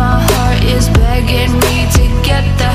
My heart is begging me to get them